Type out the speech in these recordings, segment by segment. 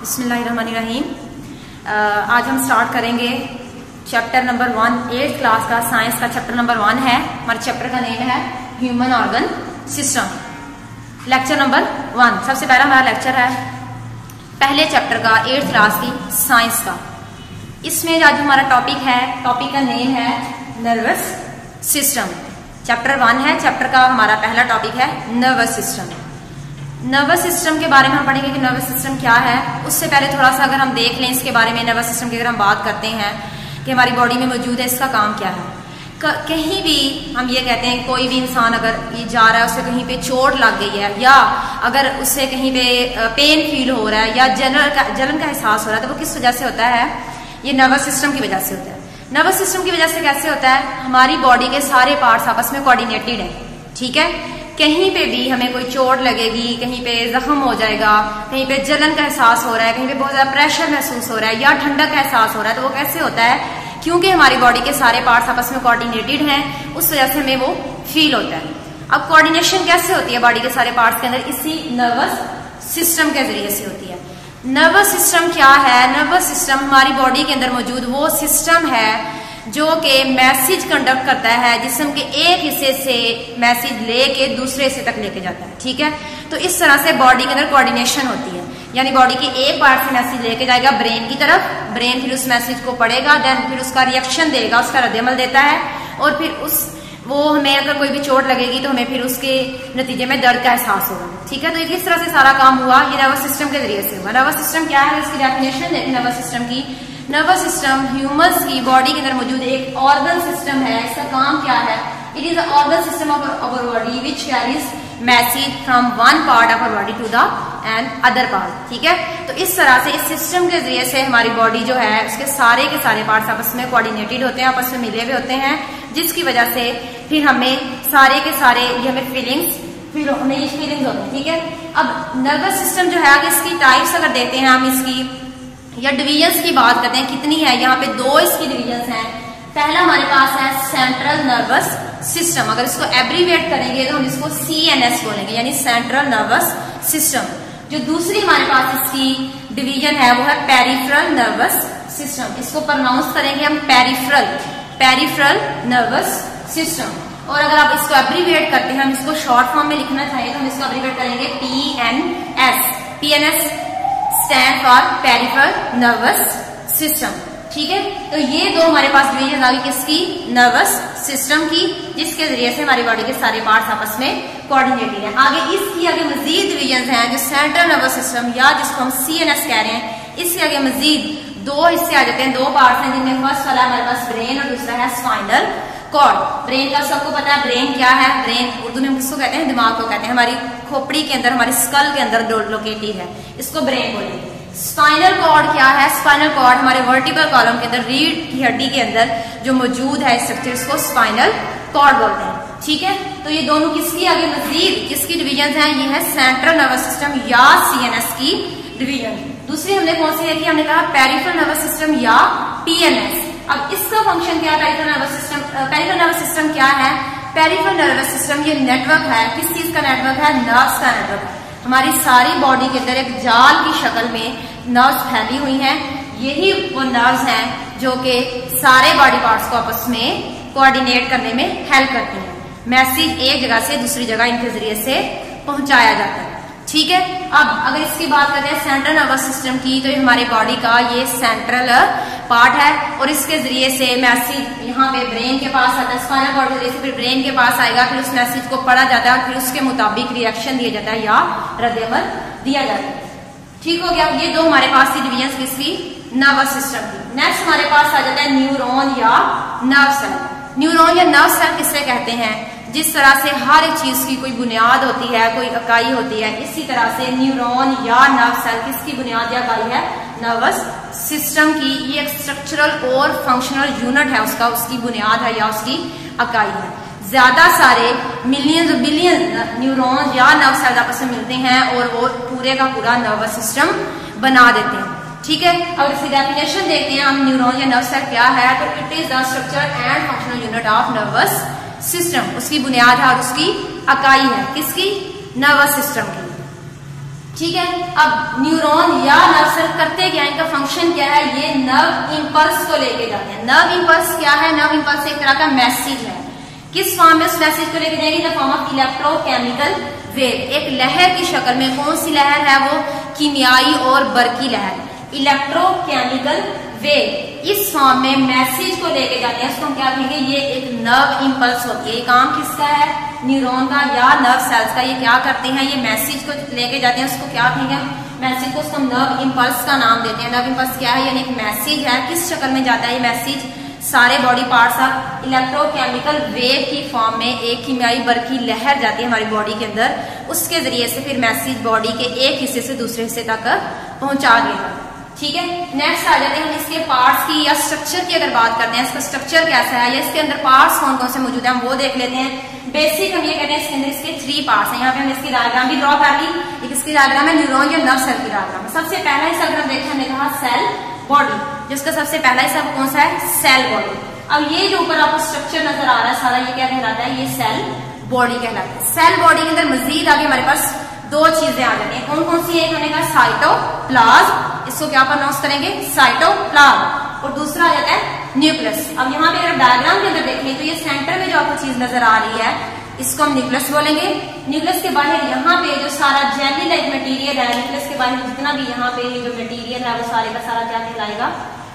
बिस्मिल्लाहिर्रहमानिर्रहीम। आज हम स्टार्ट करेंगे chapter number one eight class का साइंस का चैप्टर नंबर वन है। हमारे चैप्टर का नेम है human organ system lecture number one सबसे पहला हमारा लेक्चर है। पहले चैप्टर का एट्थ क्लास की साइंस का। इसमें आज हमारा टॉपिक है टॉपिक का नेम है नर्वस सिस्टम चैप्टर वन है चैप्टर का हमारा पहला टॉपिक है नर्वस सिस्टम नर्वस सिस्टम के बारे में हम पढ़ेंगे कि नर्वस सिस्टम क्या है। उससे पहले थोड़ा सा अगर हम देख लें इसके बारे में नर्वस सिस्टम की अगर हम बात करते हैं कि हमारी बॉडी में मौजूद है, इसका काम क्या है। कहीं भी हम ये कहते हैं, कोई भी इंसान अगर ये जा रहा है, उसे कहीं पे चोट लग गई है, या अगर उससे कहीं पे पेन फील हो रहा है, या जलन का जलन का एहसास हो रहा है तो वो किस वजह से होता है? ये नर्वस सिस्टम की वजह से होता है। नर्वस सिस्टम की वजह से कैसे होता है? हमारी बॉडी के सारे पार्ट्स आपस में कोऑर्डिनेटेड है, ठीक है? कहीं पे भी हमें कोई चोट लगेगी, कहीं पे जख्म हो जाएगा, कहीं पे जलन का एहसास हो रहा है, कहीं पे बहुत ज़्यादा प्रेशर महसूस हो रहा है, या ठंडक का एहसास हो रहा है तो वो कैसे होता है? क्योंकि हमारी बॉडी के सारे पार्ट्स आपस में कोऑर्डिनेटेड हैं, उस वजह से हमें वो फील होता है। अब कोऑर्डिनेशन कैसे होती है बॉडी के सारे पार्ट्स के अंदर? इसी नर्वस सिस्टम के ज़रिए से होती है। नर्वस सिस्टम क्या है? नर्वस सिस्टम हमारी बॉडी के अंदर मौजूद वो सिस्टम है जो कि मैसेज कंडक्ट करता है जिसम के एक हिस्से से मैसेज लेके दूसरे हिस्से तक लेके जाता है। ठीक है? तो इस तरह से बॉडी के अंदर कोऑर्डिनेशन होती है। यानी बॉडी के एक पार्ट से मैसेज लेके जाएगा ब्रेन की तरफ़। ब्रेन फिर उस मैसेज को पढ़ेगा देन फिर उसका रिएक्शन देगा, उसका रद्दमल देता है। और फिर उस, वो हमें अगर कोई भी चोट लगेगी तो हमें फिर उसके नतीजे में दर्द का एहसास होगा। ठीक है? तो किस तरह से सारा काम हुआ? ये नर्वस सिस्टम के ज़रिए से हुआ। नर्वस सिस्टम क्या है? इसकी डेफिनेशन देखें। नर्वस सिस्टम की नर्वस सिस्टम ह्यूमंस की बॉडी के अंदर मौजूद एक ऑर्गन सिस्टम है। इसका काम क्या है? It is organ system of our body which carries message from one part of our body to the and other part ठीक है? तो इस तरह से, इस सिस्टम के ज़रिए से हमारी बॉडी जो है, उसके सारे के सारे पार्ट्स आपस में कोऑर्डिनेटेड होते हैं, आपस में मिले हुए होते हैं, जिसकी वजह से फिर हमें सारे के सारे, ये हमें फीलिंग्स फिर हमें ये फीलिंग्स होती है, ठीक है? अब नर्वस सिस्टम जो है अगर इसकी टाइप्स अगर देते हैं, हम इसकी, या डिवीज़न की बात करते हैं, कितनी है? यहाँ पे दो इसकी डिवीज़न है। पहला हमारे पास है सेंट्रल नर्वस सिस्टम अगर इसको एब्रीवेट करेंगे तो हम इसको सी एन एस बोलेंगे, यानी सेंट्रल नर्वस सिस्टम जो दूसरी हमारे पास इसकी डिवीज़न है, वो है पेरिफरल नर्वस सिस्टम इसको प्रोनाउंस करेंगे हम पेरिफरल पेरिफरल नर्वस सिस्टम और अगर आप इसको एब्रीवेट करते हैं, हम इसको शॉर्ट फॉर्म में लिखना चाहिए तो हम इसको एब्रीवेट करेंगे P N S P N S stand for peripheral nervous system ठीक है? तो ये दो हमारे पास डिवीज़न आ गई किसकी? नर्वस सिस्टम की, जिसके ज़रिए से हमारी बॉडी के सारे पार्ट्स आपस में कोऑर्डिनेटेड है। आगे इसकी आगे मजीद डिवीज़न हैं, जो सेंट्रल नर्वस सिस्टम या जिसको हम सी एन एस कह रहे हैं, इसके आगे मजीद दो हिस्से आ जाते हैं, दो पार्ट हैं, जिनमें फ़र्स्ट वाला हमारे पास ब्रेन और दूसरा है स्पाइनल कॉर्ड ब्रेन का सबको पता है ब्रेन क्या है? ब्रेन उर्दू में किसको कहते हैं? दिमाग को कहते हैं। हमारी खोपड़ी के अंदर, हमारी स्कल के अंदर लोकेटेड है। इसको ब्रेन बोलेंगे। स्पाइनल कॉर्ड क्या है? स्पाइनल कॉर्ड हमारे वर्टिकल कॉलम के अंदर रीढ़ की हड्डी के अंदर जो मौजूद है स्ट्रक्चर इसको स्पाइनल कॉर्ड बोलते हैं। ठीक है? तो ये दोनों किसकी आगे मजीद, किसकी डिवीज़न है? ये है सेंट्रल नर्वस सिस्टम या सीएनएस की डिवीज़न दूसरी हमने कौन सी कि हमने कहा पेरिफेरल नर्वस सिस्टम या पीएनएस अब इसका फ़ंक्शन क्या है? Peripheral nervous system peripheral nervous system क्या है? पेरिफेरल नर्वस सिस्टम ये नेटवर्क है। किस चीज़ का नेटवर्क है? नर्व्स का नेटवर्क हमारी सारी बॉडी के अंदर एक जाल की शक्ल में नर्व्स फैली हुई हैं। यही वो नर्व्स हैं जो कि सारे बॉडी पार्ट्स को आपस में कोऑर्डिनेट करने में हेल्प करती हैं। मैसेज एक जगह से दूसरी जगह इनके ज़रिए से पहुँचाया जाता है। ठीक है? अब अगर इसकी बात करते हैं सेंट्रल नर्वस सिस्टम की तो ये हमारे बॉडी का ये सेंट्रल पार्ट है और इसके ज़रिए से मैसेज यहाँ पे ब्रेन के पास आता है स्पाइनल कॉर्ड के ज़रिए से फिर ब्रेन के पास आएगा, फिर उस मैसेज को पढ़ा जाता है, फिर उसके मुताबिक रिएक्शन दिया जाता है या रद्दमल दिया जाता है। ठीक हो गया? ये दो हमारे पास थी डिवीज़न किसकी? नर्वस सिस्टम की। नेक्स्ट हमारे पास आ जाता है न्यूरोन या नर्व सेल न्यूरोन या नर्व सेल किससे कहते हैं? जिस तरह से हर एक चीज़ की कोई बुनियाद होती है, कोई इकाई होती है, इसी तरह से न्यूरॉन या नर्व सेल किसकी बुनियाद या इकाई है? नर्वस सिस्टम की ये एक स्ट्रक्चरल और फंक्शनल यूनिट है, उसका उसकी बुनियाद है या उसकी इकाई है। ज़्यादा सारे मिलियन बिलियन न्यूरॉन्स या नर्व सेल आपस में मिलते हैं और वो पूरे का पूरा नर्वस सिस्टम बना देते हैं। ठीक है? अब इसकी डेफिनेशन देखते हैं, हम न्यूरॉन या नर्व सेल क्या है तो it is the structure and functional unit of nervous system उसकी बुनियाद है और उसकी अकाई है। किसकी? नर्वस सिस्टम की। ठीक है? अब न्यूरॉन या नर्व सेल करते क्या इनका फ़ंक्शन क्या है? ये नर्व इंपल्स को लेके जाते हैं। नर्व इंपल्स क्या है? नर्व इंपल्स एक तरह का मैसेज है। किस फॉर्म में उस मैसेज को लेके जाएँगे? The form of electrochemical wave एक लहर की शक्ल में कौन सी लहर है? वो कीमियाई और बरकी लहर। इलेक्ट्रोकेमिकल वेव इस फॉर्म में मैसेज को लेके जाते हैं। उसको हम क्या कहेंगे? ये एक नर्व इम्पल्स होती है। ये काम किसका है? न्यूरॉन का या नर्व सेल्स का। ये क्या करते हैं? ये मैसेज को लेके जाते हैं। उसको क्या कहेंगे? मैसेज को उसको नर्व इम्पल्स का नाम देते हैं। नर्व इम्पल्स क्या है? यानी एक मैसेज है। किस शक्ल में जाता है ये मैसेज सारे body parts of electrochemical wave की फॉर्म में एक कीमियाई की लहर जाती है हमारी बॉडी के अंदर। उसके ज़रिए से फिर मैसेज बॉडी के एक हिस्से से दूसरे हिस्से तक पहुँचा देगा। ठीक है? नेक्स्ट आ जाते हैं हम इसके पार्ट्स की या स्ट्रक्चर की अगर बात करते हैं, इसका स्ट्रक्चर कैसा है? या इसके अंदर पार्ट्स कौन कौन से मौजूद है, हम वो देख लेते हैं। बेसिक हम ये कहते हैं इसके अंदर इसके थ्री पार्ट्स हैं। यहाँ पे हमने इसकी डायग्राम भी ड्रॉ कर ली। एक इसकी डायग्राम है न्यूरोन या नर्व सेल की डायग्राम सबसे पहला हिस्सा अगर हम देखें, हमने कहा सेल बॉडी जिसका सबसे पहला हिस्सा कौन सा है? सेल बॉडी अब ये जो ऊपर आपको स्ट्रक्चर नज़र आ रहा है, सारा ये क्या कहलाता है? ये सेल बॉडी कहलाता है। सेल बॉडी के अंदर मजीद आगे हमारे पास दो चीज़ें आ जाती हैं। कौन कौन सी एक हमने कहा साइटोप्लाज्म इसको क्या प्रोनाउंस करेंगे? साइटोप्लाज्म और दूसरा आ जाता है न्यूक्लियस अब यहाँ पे अगर डायग्राम के अंदर देखें तो ये सेंटर में जो आपको चीज़ नज़र आ रही है, इसको हम न्यूक्लियस बोलेंगे। न्यूक्लियस के बाहर यहाँ पे जो सारा जेली लाइक मटेरियल है न्यूक्लियस के बाहर जितना भी यहाँ पे जो मटेरियल है, वो सारे का सारा क्या कहलाएगा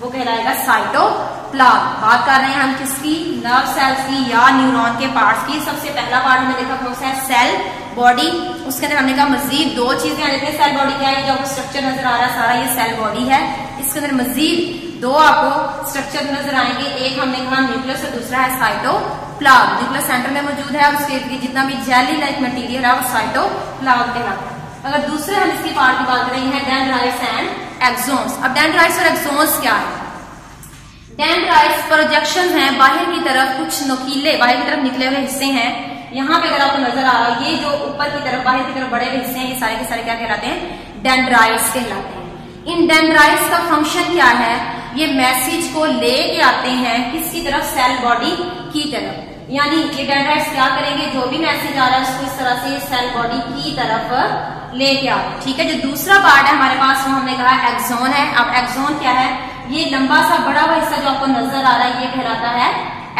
वो कहलाएगा साइटोप्लाज्म बात कर रहे हैं हम किसकी? नर्व सेल्स की या न्यूरॉन के पार्ट्स की। सबसे पहला पार्ट हमने देखा कौन सा है सेल बॉडी उसके अंदर हमने कहा मजीद दो चीज़ें आ जाती है सेल बॉडी क्या है जो स्ट्रक्चर नज़र आ रहा है, सारा ये सेल बॉडी है। इसके अंदर मजीद दो आपको स्ट्रक्चर नज़र आएँगे। एक हमने कहा न्यूक्लियस और दूसरा है साइटोप्लाज्म न्यूक्लियस सेंटर में मौजूद है उसके जितना भी जेली लाइक मटीरियल है, वो साइटोप्लाज्म कहलाता है। अगर दूसरे हम इसकी पार्ट की बात करें हैं डेंड्राइट्स एंड एक्सोन्स अब डेंड्राइट्स और एक्सोन्स क्या है? डेंड्राइट्स प्रोजेक्शन हैं, बाहर की तरफ़ कुछ नुकीले, बाहर की तरफ़ निकले हुए हिस्से हैं। यहाँ पे अगर आपको नज़र आ रहा है, ये जो ऊपर की तरफ़, बाहर की तरफ़ बड़े हिस्से हैं, ये सारे के सारे क्या कहलाते हैं? डेंड्राइट्स कहलाते हैं। इन डेंड्राइट्स का फ़ंक्शन क्या है? ये मैसेज को लेके आते हैं किसकी तरफ़? सेल बॉडी की तरफ़। यानी ये डेंड्राइट्स क्या करेंगे? जो भी मैसेज आ रहा है, उसको इस तरह से सेल बॉडी की तरफ़ लेके आ ठीक है, जो दूसरा पार्ट है हमारे पास, वो हमने कहा एक्सोन है। अब एक्सोन क्या है? ये लंबा सा, बड़ा हुआ हिस्सा जो आपको नज़र आ रहा है, ये कहलाता है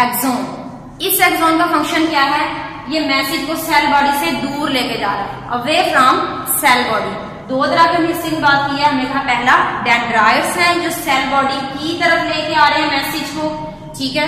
एक्सोन इस एक्सोन का फ़ंक्शन क्या है? ये मैसेज को सेल बॉडी से दूर लेके जा रहा है। अवे फ्रॉम सेल बॉडी दो तरह के हिस्से की बात की है। हमने कहा पहला डेंड्राइड्स है जो सेल बॉडी की तरफ़ लेके आ रहे हैं मैसेज को। ठीक है?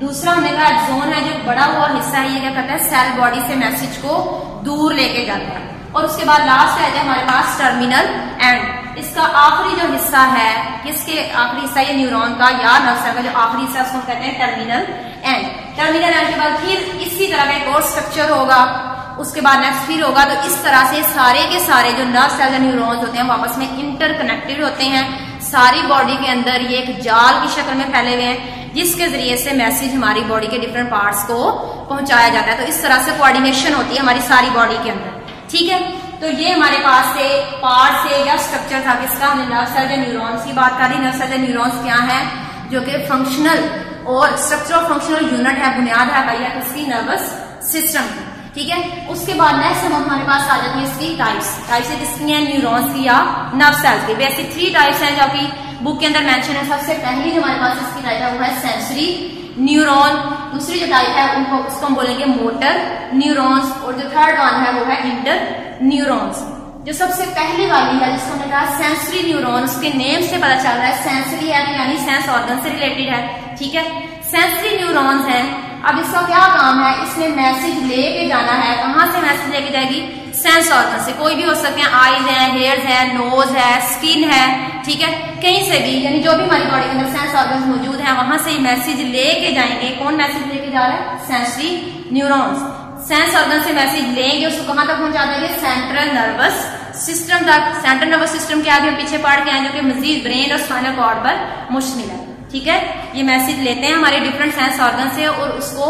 दूसरा, हमने कहा जोन है जो बड़ा हुआ हिस्सा है, ये क्या करता है? सेल बॉडी से मैसेज को दूर लेके जाता है। और उसके बाद लास्ट है हमारे पास टर्मिनल एंड इसका आखिरी जो हिस्सा है, किसके आखिरी हिस्सा? ये न्यूरॉन का या नर्व का जो आखिरी हिस्सा उसको कहते हैं टर्मिनल एंड टर्मिनल के बाद फिर इसी तरह का एक और स्ट्रक्चर होगा। उसके बाद नेक्स्ट फिर होगा। तो इस तरह से सारे के सारे जो नर्व सेल्स सेल न्यूरॉन्स होते हैं, वो आपस में इंटरकनेक्टेड होते हैं। सारी बॉडी के अंदर ये एक जाल की शक्ल में फैले हुए हैं, जिसके ज़रिए से मैसेज हमारी बॉडी के डिफरेंट पार्ट्स को पहुँचाया जाता है। तो इस तरह से कोऑर्डिनेशन होती है हमारी सारी बॉडी के अंदर। ठीक है? तो ये हमारे पास से पार्ट से या स्ट्रक्चर था किसका? हमने नर्व सेल न्यूरॉन्स की बात करी। नर्व सेल न्यूरॉन्स क्या है? जो कि फंक्शनल और स्ट्रक्चरल फंक्शनल यूनिट है, बुनियाद है भैया किसकी नर्वस सिस्टम की। ठीक है? उसके बाद नेक्स्ट हम हमारे पास आ जाती है इसकी टाइप्स टाइप्स किसकी है? न्यूरॉन्स की या नर्व सेल्स की। बेसिक थ्री टाइप्स हैं जो कि बुक के अंदर मेंशन है। सबसे पहली जो हमारे पास इसकी टाइप है, वो है सेंसरी न्यूरॉन दूसरी जो टाइप है, उनको, उसको हम बोलेंगे मोटर न्यूरॉन्स और जो थर्ड वन है, वो है इंटर न्यूरॉन्स जो सबसे पहले वाली है, जिसको हमने कहा सेंसरी न्यूरॉन उसके नेम से पता चल रहा है सेंसरी है, यानी सेंस ऑर्गन से रिलेटेड है, ठीक है? सेंसरी न्यूरॉन्स है। अब इसका क्या काम है? इसमें मैसेज लेके जाना है। कहाँ से मैसेज लेके जाएगी? सेंस ऑर्गन से। कोई भी हो सकते हैं आईज है हेयर्स है नोज़ है स्किन है, ठीक है? कहीं से भी, यानी जो भी हमारी बॉडी के अंदर सेंस ऑर्गन मौजूद है, वहाँ से मैसेज लेके जाएँगे। कौन मैसेज लेके जा रहा है? सेंसरी न्यूरॉन्स सेंस ऑर्गन से मैसेज लेंगे, उसको कहाँ तक पहुँचा देंगे? सेंट्रल नर्वस सिस्टम तक। सेंट्रल नर्वस सिस्टम के आगे पीछे पढ़ के आए जो कि मजीद ब्रेन और स्पाइनल कॉर्ड पर मुश्तमिल है। ठीक है? ये मैसेज लेते हैं हमारे डिफरेंट सेंस ऑर्गन से और उसको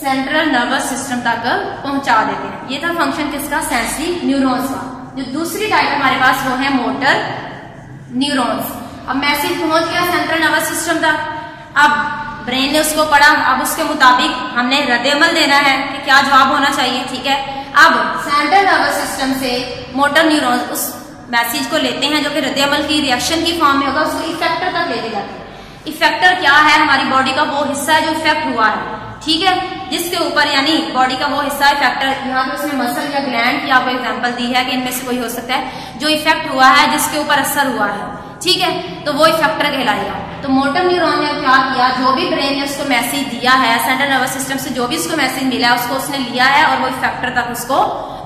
सेंट्रल नर्वस सिस्टम तक पहुँचा देते हैं। ये था फ़ंक्शन किसका? सेंसरी न्यूरॉन्स का। जो दूसरी टाइप हमारे पास वो है मोटर न्यूरॉन्स अब मैसेज पहुँच गया सेंट्रल नर्वस सिस्टम तक। अब ब्रेन ने उसको पढ़ा, अब उसके मुताबिक हमने रद्दमल देना है कि क्या जवाब होना चाहिए, ठीक है? अब सेंट्रल नर्वस सिस्टम से मोटर न्यूरॉन उस मैसेज को लेते हैं जो कि रद्दमल की रिएक्शन की फॉर्म में होगा, उसको इफेक्टर तक लेके जाते हैं। इफेक्टर क्या है? हमारी बॉडी का वो हिस्सा है जो इफ़ेक्ट हुआ है, ठीक है? जिसके ऊपर यानी बॉडी का वो हिस्सा इफेक्टर यहाँ पे उसने मसल या ग्लैंड की आपको एग्जांपल दी है कि इनमें से कोई हो सकता है, जो इफ़ेक्ट हुआ है, जिसके ऊपर असर हुआ है। ठीक है? तो वो इफेक्टर कहलाएगा। तो मोटर न्यूरॉन ने क्या किया? जो भी ब्रेन ने उसको मैसेज दिया है सेंट्रल नर्वस सिस्टम से जो भी उसको मैसेज मिला है, उसको उसने लिया है और वो इफेक्टर तक उसको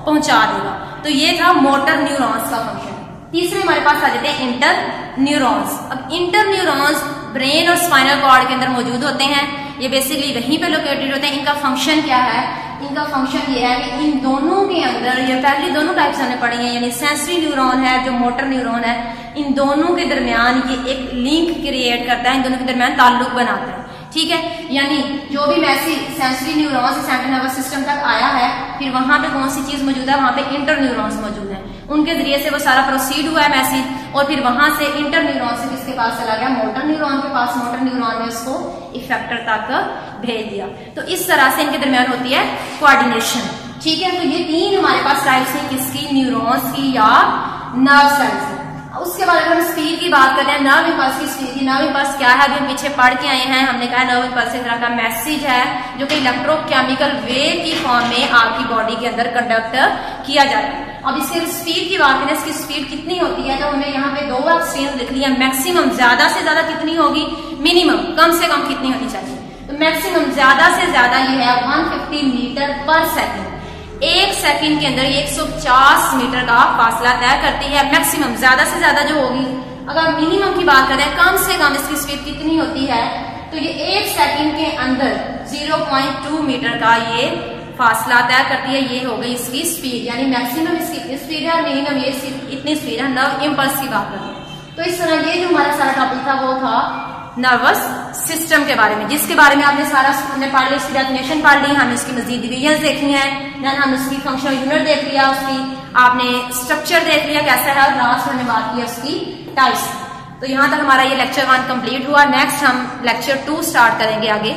पहुँचा देगा। तो ये था मोटर न्यूरॉन्स का फ़ंक्शन तीसरे हमारे पास आ जाते हैं इंटर न्यूरॉन्स अब इंटर न्यूरॉन्स ब्रेन और स्पाइनल कॉर्ड के अंदर मौजूद होते हैं। ये बेसिकली वहीं पे लोकेटेड होते हैं। इनका फ़ंक्शन क्या है? इनका फ़ंक्शन ये है कि इन दोनों के अंदर, ये पहली दोनों टाइप्स हमने पढ़ी है, यानी सेंसरी न्यूरॉन है, जो मोटर न्यूरॉन है, इन दोनों के दरमियान ये एक लिंक क्रिएट करता है, इन दोनों के दरमियान ताल्लुक बनाता है। ठीक है? यानी जो भी मैसेज सेंसरी न्यूरॉन से सेंट्रल नर्वस सिस्टम तक आया है, फिर वहाँ पे कौन सी चीज़ मौजूद है? वहाँ पे इंटर न्यूरॉन्स मौजूद है। उनके ज़रिए से वो सारा प्रोसीड हुआ है मैसेज और फिर वहाँ से इंटर न्यूरॉन से किसके पास चला गया? मोटर न्यूरॉन के पास। मोटर न्यूरॉन ने उसको इफेक्टर तक भेज दिया। तो इस तरह से इनके दरमियान होती है कोऑर्डिनेशन ठीक है? तो ये तीन हमारे पास टाइप्स है, किसकी? न्यूरॉन्स की या नर्व सेल्स की। उसके बाद अगर हम स्पीड की बात करें नर्व इम्पल्स की स्पीड की नर्व इम्पल्स क्या है? अभी हम पीछे पढ़ के आए हैं। हमने कहा नर्व इम्पल्स एक तरह का मैसेज है, जो कि इलेक्ट्रोकेमिकल वेव की फॉर्म में आपकी बॉडी के अंदर कंडक्ट किया जाता है। अब इसके स्पीड की बात करें, इसकी स्पीड कितनी होती है? तो हमें यहाँ पे दो एक्सट्रीम लिख लिया मैक्सिमम ज़्यादा से ज़्यादा कितनी होगी? मिनिमम कम से कम कितनी होनी चाहिए? तो मैक्सिमम ज़्यादा से ज़्यादा ये है 150 मीटर पर सेकेंड एक सेकंड के अंदर ये 150 मीटर का फासला तय करती है। मैक्सिमम ज़्यादा से ज़्यादा जो होगी, अगर मिनिमम की बात करें, कम से कम इसकी स्पीड कितनी होती है तो ये एक सेकंड के अंदर 0.2 मीटर का ये फासला तय करती है। ये हो गई इसकी स्पीड यानी मैक्सिमम इसकी इतनी स्पीड है और मिनिमम ये इतनी स्पीड है। नर्व इम्पल्स की बात करें। तो इस तरह ये जो हमारा सारा टॉपिक था, वो था नर्वस सिस्टम के बारे में, जिसके बारे में आपने सारा हमने पढ़ लिया उसकी डेफिनेशन पढ़ ली, हमने उसकी मजीद डिविजन देखी है देन हमने उसकी फंक्शनल यूनिट देख लिया, उसकी आपने स्ट्रक्चर देख लिया, कैसा है, और लास्ट हमने बात किया उसकी टाइप्स तो यहाँ तक हमारा ये लेक्चर वन कंप्लीट हुआ. नेक्स्ट हम लेक्चर टू स्टार्ट करेंगे आगे.